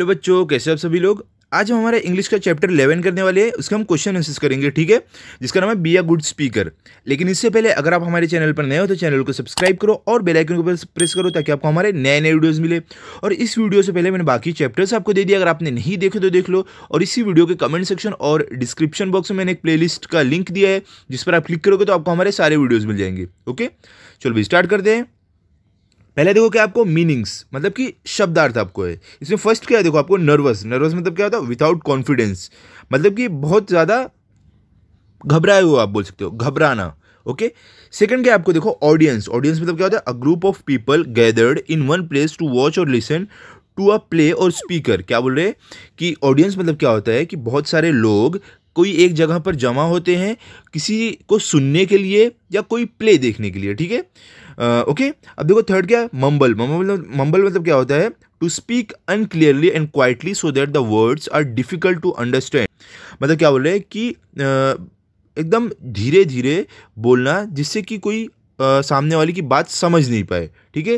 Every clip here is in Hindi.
हेलो बच्चों, कैसे आप सभी लोग? आज हम हमारे इंग्लिश का चैप्टर 11 करने वाले हैं। उसका हम क्वेश्चन आंसर्स करेंगे, ठीक है? जिसका नाम है बी अ गुड स्पीकर लेकिन इससे पहले अगर आप हमारे चैनल पर नए हो तो चैनल को सब्सक्राइब करो और बेल आइकन को प्रेस करो ताकि आपको हमारे नए नए वीडियोस मिले। और इस वीडियो से पहले मैंने बाकी चैप्टर्स आपको दे दिया अगर आपने नहीं देखे तो देख लो। और इसी वीडियो के कमेंट सेक्शन और डिस्क्रिप्शन बॉक्स में मैंने एक प्ले का लिंक दिया है, जिस पर आप क्लिक करोगे तो आपको हमारे सारे वीडियोज़ मिल जाएँगे ओके चलो भाई स्टार्ट करते हैं। पहले देखो क्या आपको मीनिंग्स मतलब कि शब्दार्थ आपको है। इसमें फ़र्स्ट क्या है, देखो आपको नर्वस नर्वस मतलब क्या होता है? विदाउट कॉन्फिडेंस मतलब कि बहुत ज़्यादा घबराए हुए आप बोल सकते हो, घबराना ओके सेकंड क्या आपको, देखो ऑडियंस ऑडियंस मतलब क्या होता है? A group of people gathered in one place to watch और लिसन टू अ प्ले और स्पीकर क्या बोल रहे हैं? कि ऑडियंस मतलब क्या होता है कि बहुत सारे लोग कोई एक जगह पर जमा होते हैं किसी को सुनने के लिए या कोई प्ले देखने के लिए ठीक है? ओके अब देखो थर्ड क्या? मम्बल मम्बल मम्बल मतलब क्या होता है? To speak unclearly and quietly so that the words are difficult to understand मतलब क्या बोल रहे हैं कि एकदम धीरे धीरे बोलना जिससे कि कोई आ, सामने वाले की बात समझ नहीं पाए ठीक है?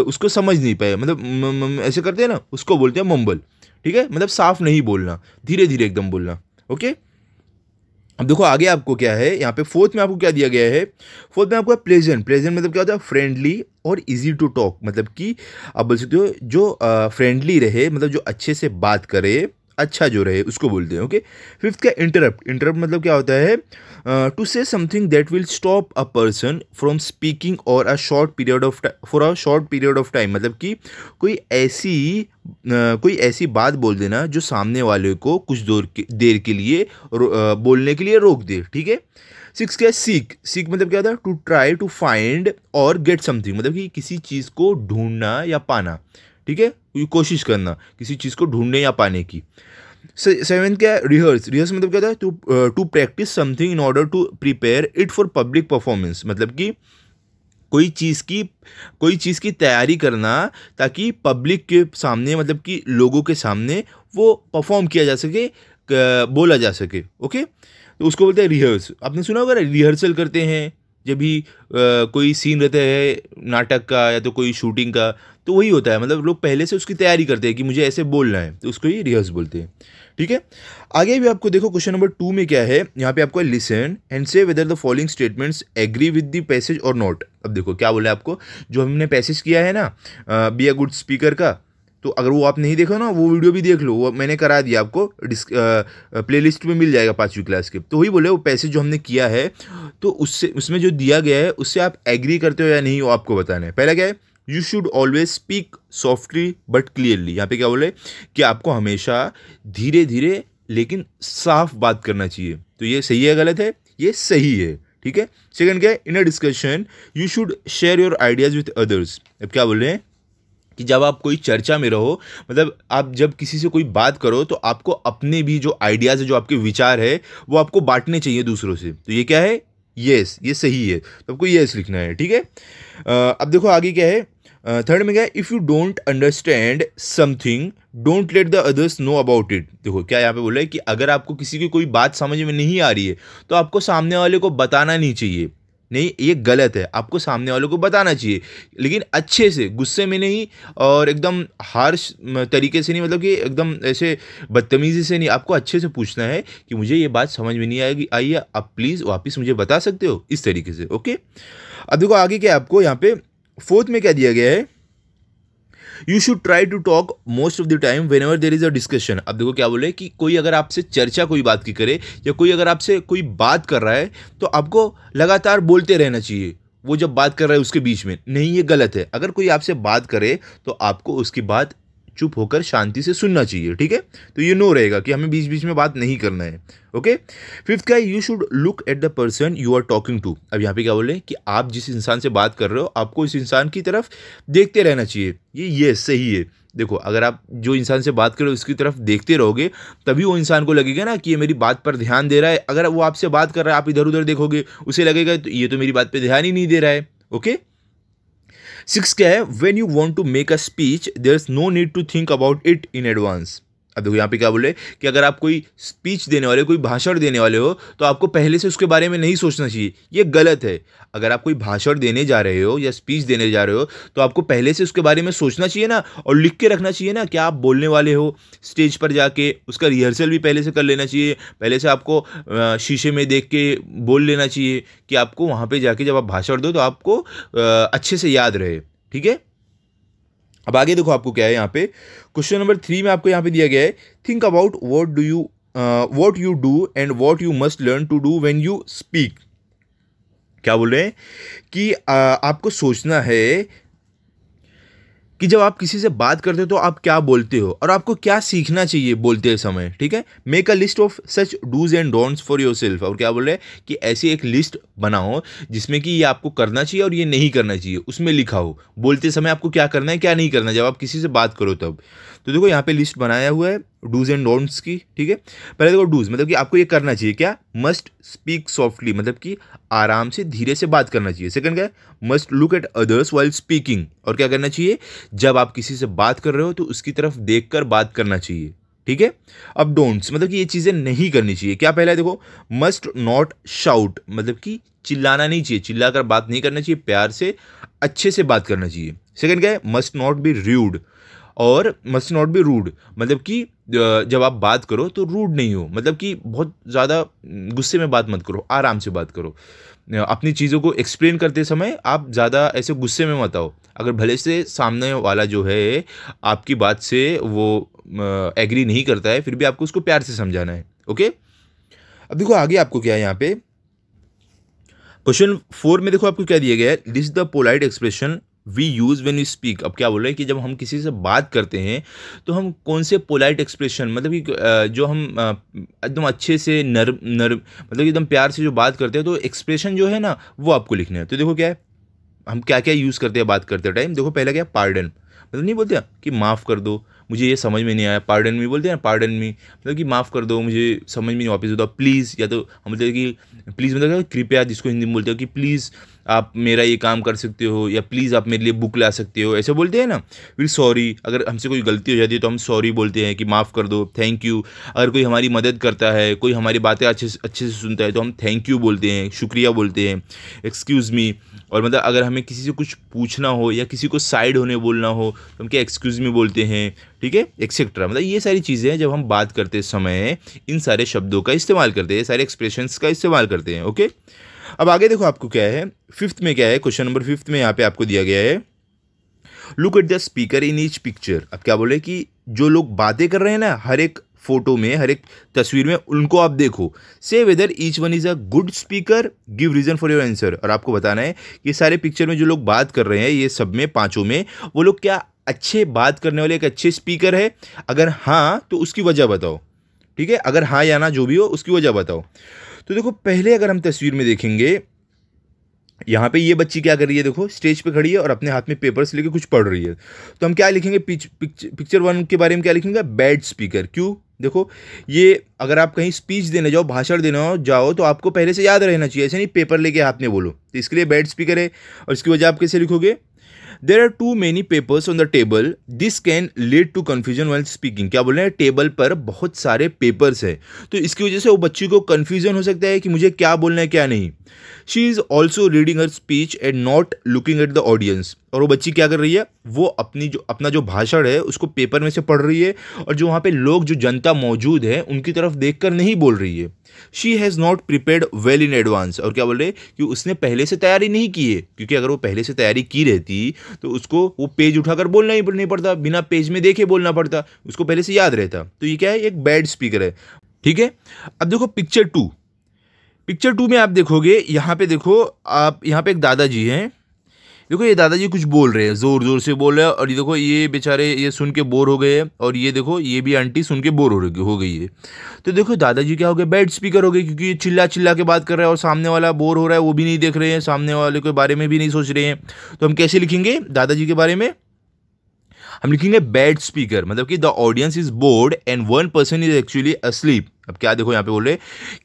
उसको समझ नहीं पाए। मतलब ऐसे करते हैं ना उसको बोलते हैं मम्बल ठीक है? मतलब साफ़ नहीं बोलना धीरे धीरे एकदम बोलना। ओके? अब देखो, आगे आपको क्या है? यहाँ पे फोर्थ में आपको क्या दिया गया है? फोर्थ में आपको प्लेजेंट प्लेजेंट मतलब क्या होता है? फ्रेंडली और इजी टू टॉक मतलब कि आप बोल सकते हो, जो फ्रेंडली रहे मतलब जो अच्छे से बात करे अच्छा जो रहे उसको बोलते हैं ओके फिफ्थ क्या इंटरप्ट इंटरप्ट मतलब क्या होता है? To say something that will stop a person from speaking और a short period of for a short period of time मतलब कि कोई ऐसी uh, कोई ऐसी बात बोल देना जो सामने वाले को कुछ देर के देर के लिए uh, बोलने के लिए रोक दे ठीक है? सिक्स क्या सीख सीख मतलब क्या था टू ट्राई टू फाइंड और गेट समथिंग मतलब कि किसी चीज़ को ढूंढना या पाना। ठीक है? कोशिश करना, किसी चीज़ को ढूँढने या पाने की। सेवन क्या है? रिहर्स। रिहर्स मतलब क्या होता है? To to practise something in order to prepare it for public performance मतलब कि कोई चीज़ की, कोई चीज़ की तैयारी करना ताकि पब्लिक के सामने मतलब कि लोगों के सामने वो परफॉर्म किया जा सके बोला जा सके। ओके तो उसको बोलते हैं रिहर्स आपने सुना होगा रिहर्सल करते हैं? जब भी कोई सीन रहता है नाटक का या तो कोई शूटिंग का तो वही होता है। मतलब लोग पहले से उसकी तैयारी करते हैं कि मुझे ऐसे बोलना है तो उसको ही रिहर्स बोलते हैं। ठीक है? आगे भी आपको देखो क्वेश्चन नंबर टू में क्या है? यहाँ पे आपको listen and say whether the following statements agree with the passage और नॉट अब देखो, क्या बोले आपको? जो हमने पैसेज किया है ना बी अ गुड स्पीकर का तो अगर वो आप नहीं देखो ना, वो वीडियो भी देख लो। वो मैंने करा दिया आपको प्ले लिस्ट में मिल जाएगा पाँचवीं क्लास के। तो वही बोले वो पैसे जो हमने किया है तो उससे, उसमें जो दिया गया है, उससे आप एग्री करते हो या नहीं, वो आपको बताना है। पहला क्या है you should always speak softly but clearly यहाँ पे क्या बोले कि आपको हमेशा धीरे धीरे लेकिन साफ़ बात करना चाहिए। तो ये सही है, गलत है? ये सही है, ठीक है? सेकंड क्या है in a discussion you should share your ideas with others अब क्या बोल रहे हैं कि जब आप कोई चर्चा में रहो मतलब आप जब किसी से कोई बात करो तो आपको अपने भी जो आइडियाज़ है, जो आपके विचार है, वो आपको बांटने चाहिए दूसरों से। तो ये क्या है? येस ये सही है। तो आपको येस लिखना है, ठीक है? अब देखो आगे क्या है? थर्ड में क्या है? If you don't understand something don't let the others know about it देखो, क्या यहाँ पे बोला है कि अगर आपको किसी की कोई बात समझ में नहीं आ रही है तो आपको सामने वाले को बताना नहीं चाहिए। नहीं, ये गलत है। आपको सामने वालों को बताना चाहिए। लेकिन अच्छे से, गुस्से में नहीं और एकदम हार्श तरीके से नहीं मतलब कि एकदम ऐसे बदतमीज़ी से नहीं। आपको अच्छे से पूछना है कि मुझे ये बात समझ में नहीं आएगी। आइए, आप प्लीज़ वापस मुझे बता सकते हो इस तरीके से, ओके? अब देखो, आगे क्या आपको यहाँ पे, फोर्थ में क्या दिया गया है? You should try to talk most of the time whenever there is a discussion अब देखो क्या बोले कि कोई अगर आपसे चर्चा कोई बात की करे या कोई अगर आपसे कोई बात कर रहा है तो आपको लगातार बोलते रहना चाहिए। वो जब बात कर रहा है उसके बीच में, नहीं, ये गलत है। अगर कोई आपसे बात करे तो आपको उसकी बात चुप होकर शांति से सुनना चाहिए, ठीक है? तो ये नो रहेगा कि हमें बीच बीच में बात नहीं करना है, ओके? फिफ्थ का you should look at the person you are talking to अब यहाँ पे क्या बोले कि आप जिस इंसान से बात कर रहे हो, आपको इस इंसान की तरफ़ देखते रहना चाहिए। ये ये सही है। देखो, अगर आप जो इंसान से बात करो उसकी तरफ़ देखते रहोगे, तभी वो इंसान को लगेगा ना कि ये मेरी बात पर ध्यान दे रहा है। अगर वो आपसे बात कर रहा है, आप इधर उधर देखोगे, उसे लगेगा तो ये तो मेरी बात पर ध्यान ही नहीं दे रहा है। Okay? 6k when you want to make a speech there's no need to think about it in advance. अब देखो यहाँ पे क्या बोले कि अगर आप कोई स्पीच देने वाले कोई भाषण देने वाले हो तो आपको पहले से उसके बारे में नहीं सोचना चाहिए। ये गलत है। अगर आप कोई भाषण देने जा रहे हो या स्पीच देने जा रहे हो तो आपको पहले से उसके बारे में सोचना चाहिए ना और लिख के रखना चाहिए ना कि आप बोलने वाले हो। स्टेज पर जाके उसका रिहर्सल भी पहले से कर लेना चाहिए। पहले से आपको शीशे में देख के बोल लेना चाहिए कि आपको वहाँ पर जाके जब आप भाषण दो तो आपको अच्छे से याद रहे। ठीक है? अब आगे देखो आपको क्या है यहाँ पे। क्वेश्चन नंबर थ्री में आपको यहाँ पे दिया गया है think about what do you what you do and what you must learn to do when you speak क्या बोल रहे हैं? कि आ, आपको सोचना है कि जब आप किसी से बात करते हो तो आप क्या बोलते हो और आपको क्या सीखना चाहिए बोलते समय, ठीक है? Make a list of such dos and don'ts for yourself और क्या बोल रहे हैं? कि ऐसी एक लिस्ट बनाओ जिसमें कि ये आपको करना चाहिए और ये नहीं करना चाहिए। उसमें लिखा हो बोलते समय आपको क्या करना है, क्या नहीं करना है? जब आप किसी से बात करो तब। तो देखो, यहाँ पे लिस्ट बनाया हुआ है। डूज एंड डोंट्स की, ठीक है? पहले देखो डूज मतलब कि आपको ये करना चाहिए, क्या? मस्ट स्पीक सॉफ्टली मतलब कि आराम से, धीरे से बात करना चाहिए। सेकंड क्या है? Must look at others while speaking और क्या करना चाहिए? जब आप किसी से बात कर रहे हो तो उसकी तरफ़ देख कर बात करना चाहिए, ठीक है? अब डोंट्स मतलब कि ये चीज़ें नहीं करनी चाहिए। क्या पहला है देखो? मस्ट नॉट शाउट मतलब कि चिल्लाना नहीं चाहिए। चिल्लाकर बात नहीं करना चाहिए, प्यार से, अच्छे से बात करना चाहिए। सेकंड क्या है? मस्ट नॉट बी र्यूड और मस्ट नॉट बी रूड मतलब कि जब आप बात करो तो रूड नहीं हो। मतलब कि बहुत ज़्यादा गुस्से में बात मत करो, आराम से बात करो। अपनी चीज़ों को एक्सप्लेन करते समय आप ज़्यादा ऐसे गुस्से में मत आओ। अगर भले से सामने वाला जो है, आपकी बात से वो एग्री नहीं करता है, फिर भी आपको उसको प्यार से समझाना है। ओके अब देखो आगे आपको क्या है यहाँ पे। क्वेश्चन फोर में देखो आपको क्या दिया गया है। This the polite expression we use when you speak अब क्या बोल रहे हैं कि जब हम किसी से बात करते हैं तो हम कौन से पोलाइट एक्सप्रेशन मतलब कि जो हम एकदम अच्छे से नर्म नर्म मतलब एकदम प्यार से जो बात करते हैं तो एक्सप्रेशन जो है ना, वो आपको लिखना है। तो देखो क्या है, हम क्या क्या यूज़ करते हैं, बात करते टाइम देखो पहला क्या पार्डन मतलब नहीं बोलते कि माफ़ कर दो, मुझे ये समझ में नहीं आया पार्डन में बोलते हैं पार्डन में मतलब कि माफ़ कर दो, मुझे समझ में नहीं वापस होता प्लीज़ या तो हम बोलते हैं कि प्लीज़ मतलब कृपया जिसको हिंदी में बोलते हो कि प्लीज़ आप मेरा ये काम कर सकते हो, या प्लीज़ आप मेरे लिए बुक ला सकते हो। ऐसे बोलते हैं ना फिर सॉरी अगर हमसे कोई गलती हो जाती है तो हम सॉरी बोलते हैं कि माफ़ कर दो थैंक यू अगर कोई हमारी मदद करता है, कोई हमारी बातें अच्छे से अच्छे से सुनता है तो हम थैंक यू बोलते हैं, शुक्रिया बोलते हैं। एक्सक्यूज़ मी और मतलब अगर हमें किसी से कुछ पूछना हो, या किसी को साइड होने बोलना हो तो हम क्या एक्सक्यूज़ मी बोलते हैं? ठीक है? एक्सेट्रा मतलब ये सारी चीज़ें हैं जब हम बात करते समय इन सारे शब्दों का इस्तेमाल करते हैं, सारे एक्सप्रेशंस का इस्तेमाल करते हैं ओके अब आगे देखो आपको क्या है। फिफ्थ में क्या है? क्वेश्चन नंबर फिफ्थ में यहाँ पे आपको दिया गया है। Look at the speaker in each picture अब क्या बोले कि जो लोग बातें कर रहे हैं ना, हर एक फ़ोटो में, हर एक तस्वीर में, उनको आप देखो। Say whether each one is a good speaker give reason for your answer और आपको बताना है कि सारे पिक्चर में जो लोग बात कर रहे हैं, ये सब में, पाँचों में, वो लोग क्या अच्छे बात करने वाले, एक अच्छे स्पीकर है? अगर हाँ तो उसकी वजह बताओ। ठीक है? अगर हाँ या ना, जो भी हो, उसकी वजह बताओ। तो देखो पहले अगर हम तस्वीर में देखेंगे यहाँ पे ये बच्ची क्या कर रही है देखो स्टेज पे खड़ी है और अपने हाथ में पेपर्स लेके कुछ पढ़ रही है। तो हम क्या लिखेंगे पिच, पिच, पिक्चर वन के बारे में क्या लिखेंगे? Bad speaker. क्यों? देखो ये अगर आप कहीं स्पीच देने जाओ भाषण देने जाओ तो आपको पहले से याद रहना चाहिए ऐसे नहीं पेपर लेके हाथ में बोलो। तो इसके लिए बैड स्पीकर है और इसकी वजह आप कैसे लिखोगे? There are too many papers on the table this can lead to confusion well speaking क्या बोल रहे हैं? टेबल पर बहुत सारे पेपर्स है। तो इसकी वजह से वो बच्ची को कन्फ्यूज़न हो सकता है कि मुझे क्या बोलना है, क्या नहीं। She is also reading her speech and not looking at the audience और वो बच्ची क्या कर रही है? वो अपनी जो, अपना जो भाषण है, उसको पेपर में से पढ़ रही है और जो वहाँ पे लोग, जो जनता मौजूद है, उनकी तरफ़ देखकर नहीं बोल रही है। She has not prepared well in advance और क्या बोल रहे? कि उसने पहले से तैयारी नहीं की है। क्योंकि अगर वो पहले से तैयारी की रहती तो उसको वो पेज उठाकर बोलना ही नहीं पड़ता। बिना पेज में देखे बोलना पड़ता। उसको पहले से याद रहता। तो ये क्या है? एक बैड स्पीकर है। ठीक है? अब देखो पिक्चर टू पिक्चर टू में आप देखोगे, यहाँ पे देखो, आप, यहाँ पे एक दादाजी हैं। देखो ये दादाजी कुछ बोल रहे हैं ज़ोर ज़ोर से बोल रहे हैं और ये देखो ये बेचारे ये सुन के बोर हो गए हैं और ये देखो ये भी आंटी सुन के बोर हो हो गई है। तो देखो दादाजी क्या हो गए बैड स्पीकर हो गए क्योंकि ये चिल्ला चिल्ला के बात कर रहे हैं और सामने वाला बोर हो रहा है, वो भी नहीं देख रहे हैं, सामने वाले के बारे में भी नहीं सोच रहे हैं। तो हम कैसे लिखेंगे दादाजी के बारे में? हम लिखेंगे बैड स्पीकर मतलब कि the audience is bored and one person is actually asleep अब क्या देखो यहाँ पे बोल रहे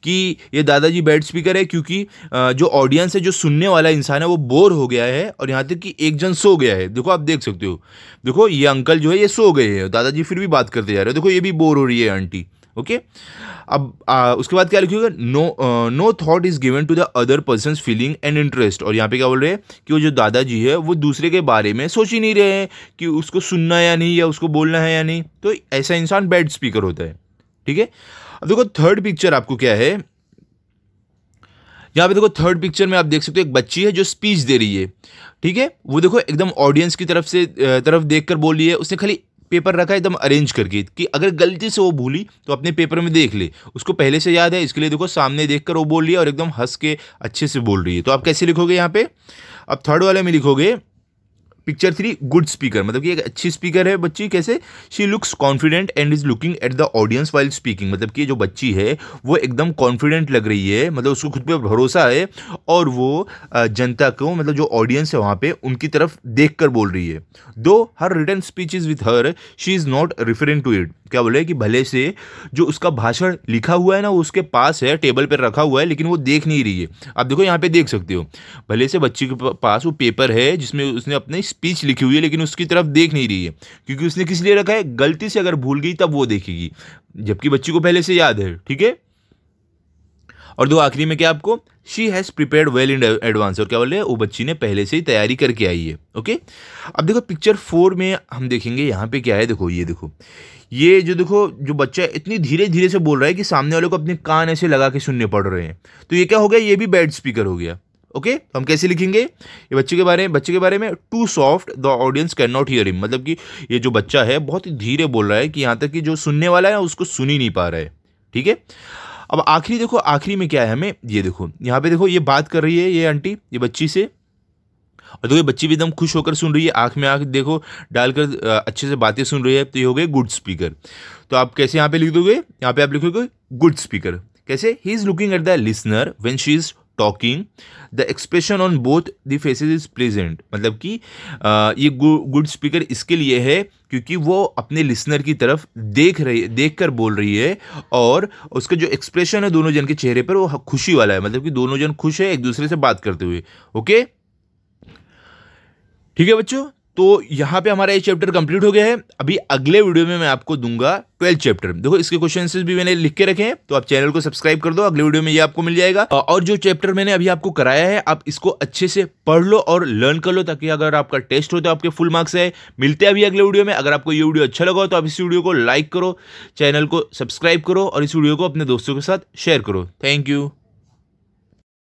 कि ये दादाजी बैड स्पीकर है क्योंकि जो ऑडियंस है, जो सुनने वाला इंसान है, वो बोर हो गया है और यहाँ तक कि एक जन सो गया है। देखो आप देख सकते हो। देखो ये अंकल जो है, ये सो गए हैं। दादाजी फिर भी बात करते जा रहे हो। देखो ये भी बोर हो रही है, आंटी। ओके? अब आ, उसके बाद क्या लिखिएगा? No no thought is given to the other person feeling and interest और यहाँ पे क्या बोल रहे हैं? कि वो जो दादाजी है वो दूसरे के बारे में सोच ही नहीं रहे हैं कि उसको सुनना या नहीं या उसको बोलना है या नहीं। तो ऐसा इंसान बैड स्पीकर होता है। ठीक है? अब देखो थर्ड पिक्चर आपको क्या है? यहाँ पे देखो थर्ड पिक्चर में आप देख सकते हो एक बच्ची है जो स्पीच दे रही है। ठीक है? वो देखो एकदम ऑडियंस की तरफ़ से तरफ़ देखकर बोल रही है उसने खाली पेपर रखा, एकदम अरेंज करके कि अगर गलती से वो भूली तो अपने पेपर में देख ले। उसको पहले से याद है, इसके लिए देखो सामने देख वो बोल रही है और एकदम हंस के अच्छे से बोल रही है। तो आप कैसे लिखोगे यहाँ पे? अब थर्ड वाले में लिखोगे पिक्चर थ्री गुड स्पीकर मतलब कि एक अच्छी स्पीकर है बच्ची, कैसे? She looks confident and is looking at the audience while speaking मतलब कि जो बच्ची है, वो एकदम कॉन्फिडेंट लग रही है मतलब उसको खुद पे भरोसा है और वो जनता को मतलब जो ऑडियंस है वहाँ पे, उनकी तरफ़ देख कर बोल रही है। Though her written speech is with her she is not referring to it क्या बोले कि भले से जो उसका भाषण लिखा हुआ है ना, वो उसके पास है, टेबल पर रखा हुआ है, लेकिन वो देख नहीं रही है। आप देखो यहाँ पे देख सकते हो। भले से बच्ची के पास वो पेपर है जिसमें उसने अपनी स्पीच लिखी हुई है, लेकिन उसकी तरफ़ देख नहीं रही है। क्योंकि उसने किस लिए रखा है? गलती से अगर भूल गई, तब वो देखेगी। जबकि बच्ची को पहले से याद है, ठीक है? और दो आखिरी में क्या आपको? She has prepare well in advance और क्या बोल बोले वो बच्ची ने पहले से ही तैयारी करके आई है, ओके? अब देखो पिक्चर फोर में हम देखेंगे यहाँ पे क्या है। देखो, ये देखो। ये जो देखो, जो बच्चा इतनी धीरे धीरे से बोल रहा है कि सामने वाले को अपने कान ऐसे लगा के सुनने पड़ रहे हैं। तो ये क्या हो गया? ये भी बैड स्पीकर हो गया। Okay okay? तो हम कैसे लिखेंगे? ये बच्चे के बारे में बच्चे के बारे में too soft the audience can not hear him मतलब कि ये जो बच्चा है, बहुत ही धीरे बोल रहा है कि यहाँ तक कि जो सुनने वाला है, उसको सुन ही नहीं पा रहा है। ठीक है? अब आखिरी देखो, आखिरी में क्या है हमें? ये देखो, यहाँ पे देखो, ये बात कर रही है ये आंटी, ये बच्ची से। और देखो, ये बच्ची भी एकदम खुश होकर सुन रही है, आँख में आँख देखो, डालकर अच्छे से बातें सुन रही है तो ये हो गए गुड स्पीकर तो आप कैसे यहाँ पे लिख दोगे? यहाँ पे आप लिखोगे गुड स्पीकर कैसे? He is looking at the listener when she is talking the expression on both the faces is present मतलब कि ये गुड स्पीकर इसके लिए है क्योंकि वो अपने लिसनर की तरफ़ देख रही देख कर बोल रही है और उसका जो एक्सप्रेशन है दोनों जन के चेहरे पर वो खुशी वाला है। मतलब कि दोनों जन खुश है, एक दूसरे से बात करते हुए। ओके ठीक है बच्चों? तो यहाँ पे हमारा ये चैप्टर कंप्लीट हो गया है। अभी अगले वीडियो में मैं आपको दूँगा ट्वेल्थ चैप्टर देखो, इसके क्वेश्चन भी मैंने लिख के रखे हैं तो आप चैनल को सब्सक्राइब कर दो, अगले वीडियो में ये आपको मिल जाएगा। और जो चैप्टर मैंने अभी आपको कराया है, आप इसको अच्छे से पढ़ लो और लर्न कर लो, ताकि अगर आपका टेस्ट हो तो आपके फुल मार्क्स आए मिलते हैं अभी अगले वीडियो में। अगर आपको ये वीडियो अच्छा लगा तो आप इस वीडियो को लाइक करो चैनल को सब्सक्राइब करो और इस वीडियो को अपने दोस्तों के साथ शेयर करो। Thank you